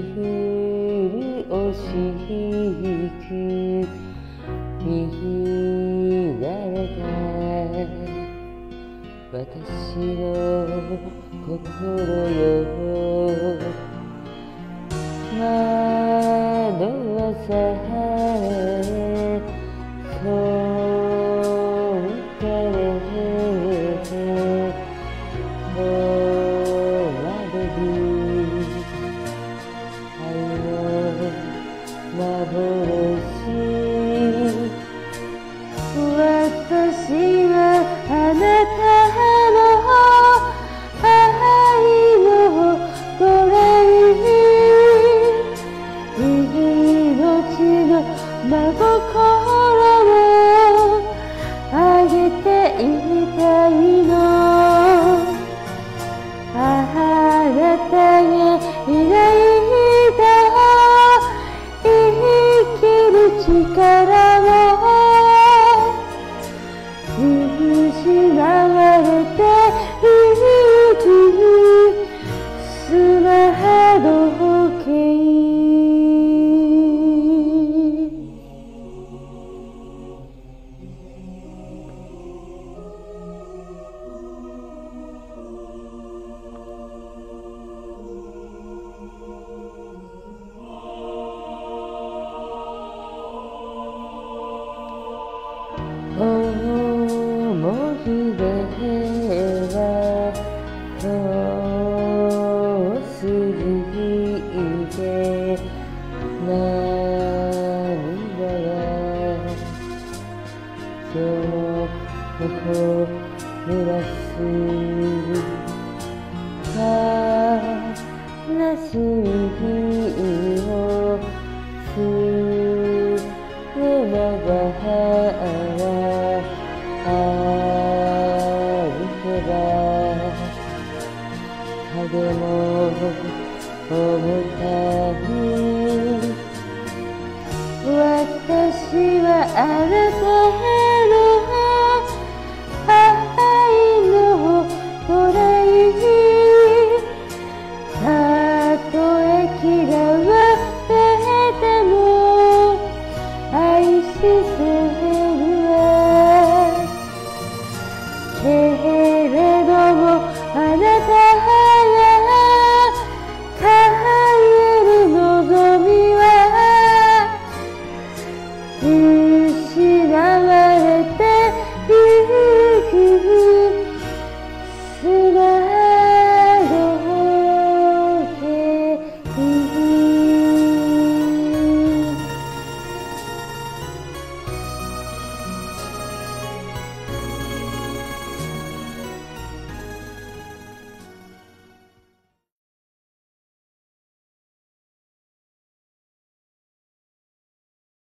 ふりをしくにひられた私の心よ窓はさ Oh, oh, oh, 人のこら悲しいをすまばは歩けば影も重たい私はあなたへ faithful.